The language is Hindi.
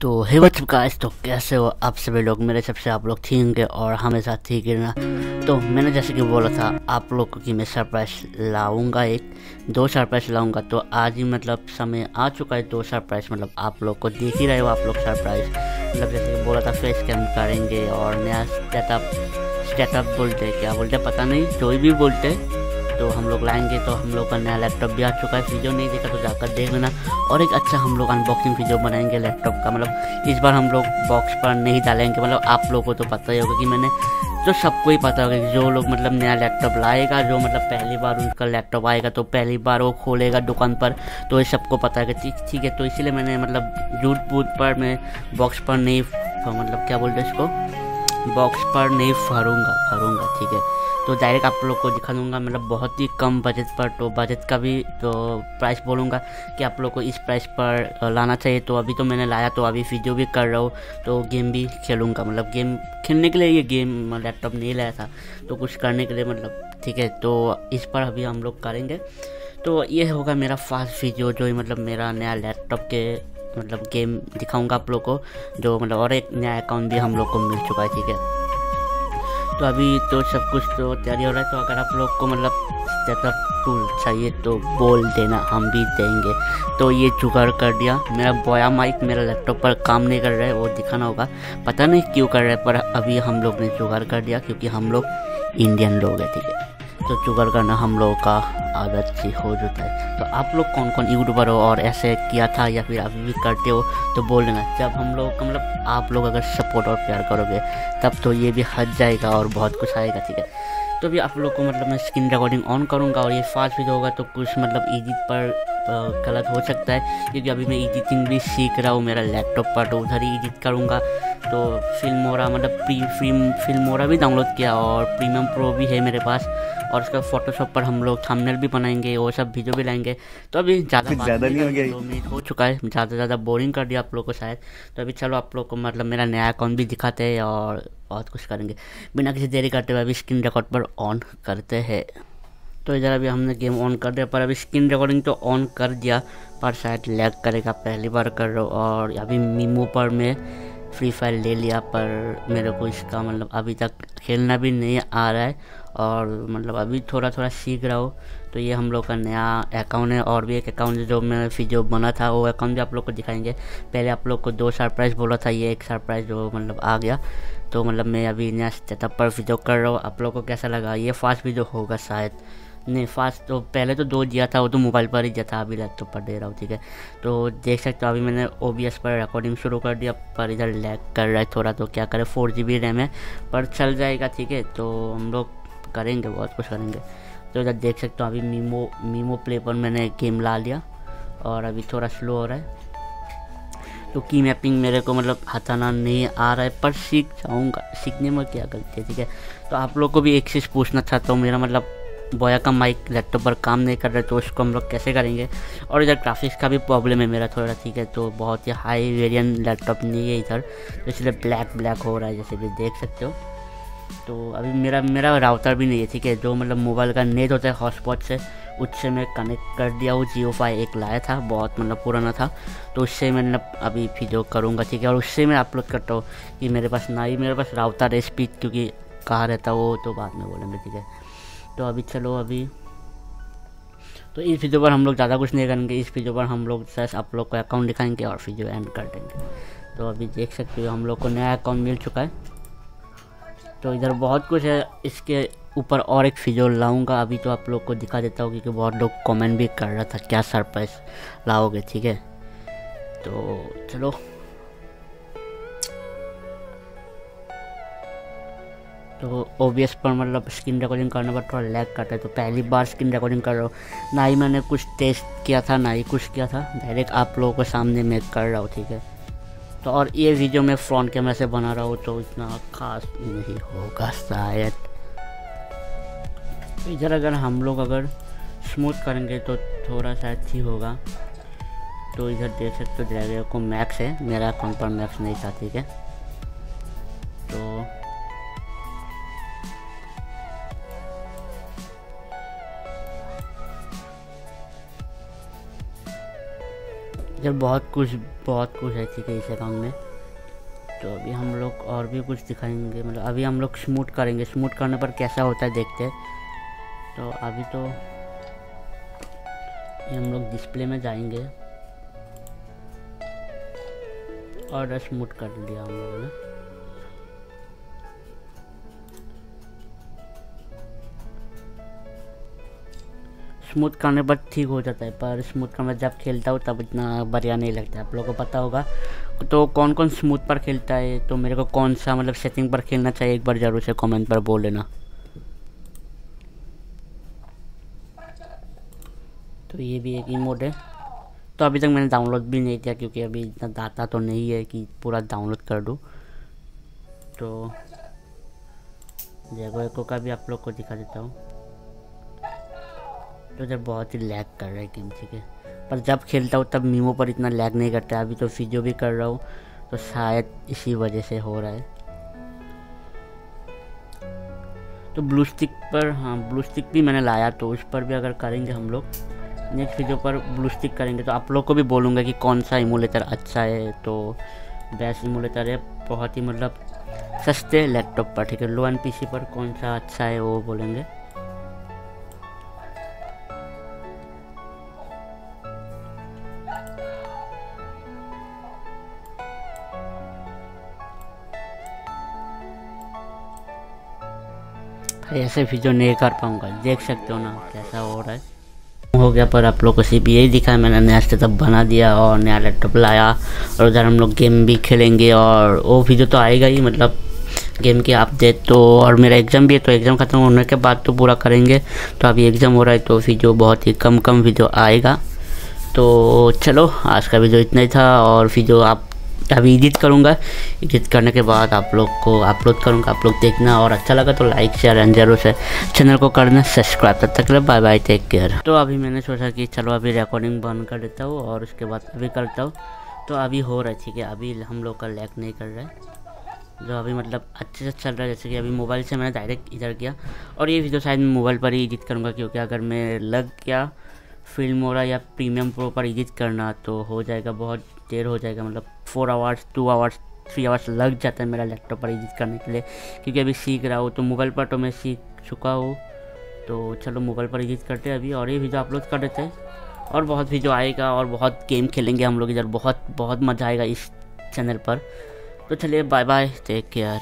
तो हे व्हाट्सअप गाइस तो कैसे हो आप सभी लोग? मेरे सबसे आप लोग ठीक होंगे और हमेशा ठीक गिरना तो मैंने जैसे कि बोला था आप लोग को कि मैं सरप्राइज़ लाऊँगा एक दो सरप्राइज़ लाऊँगा। तो आज ही मतलब समय आ चुका है दो सरप्राइज़ मतलब आप लोग को देख ही रहे हो आप लोग सरप्राइज़ मतलब जैसे कि बोला था फेस कैम करेंगे और नया स्टेटअप सेटअप बोलते क्या बोलते पता नहीं जो भी बोलते तो हम लोग लाएँगे तो हम लोग का नया लैपटॉप भी आ चुका है वीडियो नहीं देखा तो जाकर देख लेना। और एक अच्छा हम लोग अनबॉक्सिंग वीडियो बनाएँगे लैपटॉप का मतलब इस बार हम लोग बॉक्स पर नहीं डालेंगे मतलब आप लोगों को तो पता ही होगा कि मैंने, जो सबको ही पता होगा कि जो लोग मतलब नया लैपटॉप लाएगा, जो मतलब पहली बार उनका लैपटॉप आएगा तो पहली बार वो खोलेगा दुकान पर तो ये सबको पता है कि ठीक है तो इसीलिए मैंने मतलब जूट बूट पर मैं बॉक्स पर नहीं मतलब क्या बोलते इसको? बॉक्स पर नहीं फरूँगा फरूँगा ठीक है। तो डायरेक्ट आप लोग को दिखा दूँगा मतलब बहुत ही कम बजट पर तो बजट का भी तो प्राइस बोलूँगा कि आप लोग को इस प्राइस पर लाना चाहिए। तो अभी तो मैंने लाया तो अभी वीडियो भी कर रहा हूँ तो गेम भी खेलूँगा। मतलब गेम खेलने के लिए ये गेम लैपटॉप नहीं लाया था तो कुछ करने के लिए मतलब ठीक है तो इस पर अभी हम लोग करेंगे। तो ये होगा मेरा फास्ट वीडियो जो मतलब मेरा नया लैपटॉप के मतलब गेम दिखाऊँगा आप लोग को, जो मतलब और एक नया अकाउंट भी हम लोग को मिल चुका है, ठीक है। तो अभी तो सब कुछ तो तैयारी हो रहा है तो अगर आप लोग को मतलब ज़्यादा टूल चाहिए तो बोल देना, हम भी देंगे। तो ये जुगाड़ कर दिया। मेरा बोया माइक मेरा लैपटॉप पर काम नहीं कर रहा है, वो दिखाना होगा। पता नहीं क्यों कर रहा है, पर अभी हम लोग ने जुगाड़ कर दिया, क्योंकि हम लोग इंडियन लोग हैं, ठीक है। तो जुगाड़ करना हम लोगों का आदत सी हो जाता है। तो आप लोग कौन कौन यूट्यूबर हो और ऐसे किया था या फिर अभी भी करते हो तो बोल देना। जब हम लोग का मतलब आप लोग अगर सपोर्ट और प्यार करोगे, तब तो ये भी हट जाएगा और बहुत कुछ आएगा, ठीक है? तो भी आप लोग को मतलब मैं स्क्रीन रिकॉर्डिंग ऑन करूँगा और ये फास्ट भी होगा तो कुछ मतलब ईजी पर गलत हो सकता है। क्योंकि अभी मैं एडिटिंग भी सीख रहा हूँ मेरा लैपटॉप पर तो उधर ही एडिट करूँगा। तो फ़िल्म फिल्मोरा मतलब प्री फ़िल्म फ़िल्म फिल्मोरा भी डाउनलोड किया और प्रीमियम प्रो भी है मेरे पास। और उसका फोटोशॉप पर हम लोग थंबनेल भी बनाएँगे वो सब वीडियो भी लाएँगे। तो अभी ज़्यादा ज़्यादा नहीं हो गया? मिनट हो चुका है। ज़्यादा ज़्यादा बोरिंग कर दिया आप लोग को शायद। तो अभी चलो आप लोग को मतलब मेरा नया अकाउंट भी दिखाते हैं और बहुत कुछ करेंगे। बिना किसी देरी करते हुए अभी स्क्रीन रिकॉर्ड पर ऑन करते हैं। तो इधर अभी हमने गेम ऑन कर दिया, पर अभी स्क्रीन रिकॉर्डिंग तो ऑन कर दिया, पर शायद लैग करेगा, पहली बार कर रहा हूँ, और अभी मीमो पर मैं फ्री फायर ले लिया, पर मेरे को इसका मतलब अभी तक खेलना भी नहीं आ रहा है, और मतलब अभी थोड़ा थोड़ा सीख रहा हूँ तो ये हम लोग का नया अकाउंट है, और भी एक अकाउंट जो मैं वीडियो बना था, वो अकाउंट भी आप लोग को दिखाएँगे। पहले आप लोग को दो सरप्राइज़ बोला था, ये एक सरप्राइज़ जो मतलब आ गया तो मतलब मैं अभी नया सेटअप पर वीडियो कर रहा हूँ, आप लोग को कैसा लगा? ये फास्ट वीडियो होगा शायद। नहीं फास्ट तो पहले तो दो दिया था, वो तो मोबाइल पर ही दिया था, अभी लैपटॉप पर दे रहा हूँ, ठीक है। तो देख सकते हो, अभी मैंने ओबीएस पर रिकॉर्डिंग शुरू कर दिया, पर इधर लैग कर रहा है थोड़ा तो क्या करें फोर जी रैम है, पर चल जाएगा, ठीक है। तो हम लोग करेंगे, बहुत कुछ करेंगे। तो इधर देख सकते हो, अभी मीमो मीमो प्ले पर मैंने गेम ला लिया, और अभी थोड़ा स्लो हो रहा है। तो की मैपिंग मेरे को मतलब हथाना नहीं आ रहा है, पर सीख जाऊँगा, सीखने में क्या गलती है, ठीक है। तो आप लोग को भी एक चीज़ पूछना चाहता हूँ, मेरा मतलब बोया का माइक लैपटॉप पर काम नहीं कर रहा तो उसको हम लोग कैसे करेंगे? और इधर ग्राफिक्स का भी प्रॉब्लम है मेरा थोड़ा, ठीक है? तो बहुत ही हाई वेरियन लैपटॉप नहीं है इधर तो इसलिए ब्लैक ब्लैक हो रहा है, जैसे भी देख सकते हो। तो अभी मेरा मेरा राउटर भी नहीं है, ठीक है? जो मतलब मोबाइल का नेट होता है हॉटस्पॉट से, उससे मैं कनेक्ट कर दिया हूँ। जियो फाई एक लाया था, बहुत मतलब पुराना था तो उससे मैं मतलब अभी वीडियो करूँगा, ठीक है? और उससे मैं अपलोड करता हूँ कि मेरे पास ना ही, मेरे पास राउटर है स्पीड क्योंकि कहाँ रहता वो तो बाद में बोलेंगे, ठीक है? तो अभी चलो अभी। तो इस वीडियो पर हम लोग ज़्यादा कुछ नहीं करेंगे, इस वीडियो पर हम लोग सर आप लोग को अकाउंट दिखाएँगे और वीडियो एंड कर देंगे तो अभी देख सकते हो हम लोग को नया अकाउंट मिल चुका है। तो इधर बहुत कुछ है, इसके ऊपर और एक वीडियो लाऊँगा। अभी तो आप लोग को दिखा देता हूँ क्योंकि बहुत लोग कमेंट भी कर रहा था, क्या सरप्राइज़ लाओगे, ठीक है? तो चलो। तो ओबियस पर मतलब स्क्रीन रिकॉर्डिंग करने पर थोड़ा लैग करता है। तो पहली बार स्क्रीन रिकॉर्डिंग कर रहा हूँ। ना ही मैंने कुछ टेस्ट किया था, ना ही कुछ किया था। डायरेक्ट आप लोगों के सामने मैं कर रहा हूँ, ठीक है? तो और ये वीडियो मैं फ्रंट कैमरा से बना रहा हूँ तो इतना खास नहीं होगा शायद। इधर अगर हम लोग अगर स्मूथ करेंगे तो थोड़ा सा ठीक होगा। तो इधर देख सकते हो ड्राइवर को मैक्स है। मेरा अकाउंट पर मैक्स नहीं था, ठीक है? तो इधर बहुत कुछ बहुत कुछ है ठीक है इस अकाउंट में तो अभी हम लोग और भी कुछ दिखाएँगे। मतलब अभी हम लोग स्मूट करेंगे। स्मूट करने पर कैसा होता है देखते हैं। तो अभी तो हम लोग डिस्प्ले में जाएँगे। और स्मूट कर लिया हम लोगों ने। स्मूथ करने पर ठीक हो जाता है, पर स्मूथ करने जब खेलता हूँ तब इतना बढ़िया नहीं लगता आप लोगों को पता होगा। तो कौन कौन स्मूथ पर खेलता है? तो मेरे को कौन सा मतलब सेटिंग पर खेलना चाहिए, एक बार ज़रूर से कमेंट पर बोल लेना तो ये भी एक इमोड है। तो अभी तक मैंने डाउनलोड भी नहीं किया, क्योंकि अभी इतना डाटा तो नहीं है कि पूरा डाउनलोड कर दूँ। तो जैगो एको का भी आप लोग को दिखा देता हूँ। तो जब बहुत ही लैग कर रहा है ठीक है पर जब खेलता हूँ, तब मीमो पर इतना लैग नहीं करता है। अभी तो वीडियो भी कर रहा हूँ तो शायद इसी वजह से हो रहा है। तो ब्लू स्टिक पर हाँ ब्लू स्टिक भी मैंने लाया तो उस पर भी अगर करेंगे हम लोग नेक्स्ट वीडियो पर ब्लू स्टिक करेंगे तो आप लोग को भी बोलूँगा कि कौन सा इमोलेटर अच्छा है। तो बेस्ट इमोलेटर है, बहुत ही मतलब सस्ते लैपटॉप पर, ठीक है। लो एन पी पर कौन सा अच्छा है, वो बोलेंगे। ऐसे वीडियो नहीं कर पाऊँगा। देख सकते हो ना कैसा हो रहा है। हो गया पर आप लोग को सिर्फ़ यही दिखा मैंने नया सेटअप बना दिया और नया लैपटॉप लाया और उधर हम लोग गेम भी खेलेंगे और वो वीडियो तो आएगा ही मतलब गेम की अपडेट तो और मेरा एग्ज़ाम भी है तो एग्ज़ाम ख़त्म होने के बाद तो पूरा करेंगे। तो अभी एग्ज़ाम हो रहा है तो वीडियो बहुत ही कम कम वीडियो आएगा। तो चलो, आज का वीडियो इतना ही था और वीडियो आप अभी एडिट करूँगा। एडिट करने के बाद आप लोग को अपलोड करूँगा। आप लोग देखना और अच्छा लगा तो लाइक शेयर एंड ज़रूर से चैनल को करना सब्सक्राइब तब तक ले बाय बाय टेक केयर तो अभी मैंने सोचा कि चलो अभी रिकॉर्डिंग बंद कर देता हूँ और उसके बाद अभी करता हूँ। तो अभी हो रहा है, ठीक है। अभी हम लोग का लैक नहीं कर रहा है। जो अभी मतलब अच्छे से चल रहा है, जैसे कि अभी मोबाइल से मैंने डायरेक्ट इधर किया। और ये वीडियो शायद मैं मोबाइल पर ही एडिट करूँगा, क्योंकि अगर मैं लग गया फ़िल्म हो रहा या प्रीमियम प्रो पर एडिट करना तो हो जाएगा, बहुत देर हो जाएगा मतलब four hours, two hours, three hours लग जाता है मेरा लैपटॉप पर एडिट करने के लिए। क्योंकि अभी सीख रहा हूँ तो मोबाइल पर तो मैं सीख चुका हूँ। तो चलो मोबाइल पर एडिट करते हैं अभी, और ये वीडियो अपलोड कर देते हैं। और बहुत वीडियो आएगा, और बहुत गेम खेलेंगे हम लोग इधर। बहुत बहुत मज़ा आएगा इस चैनल पर। तो चलिए बाय बाय टेक केयर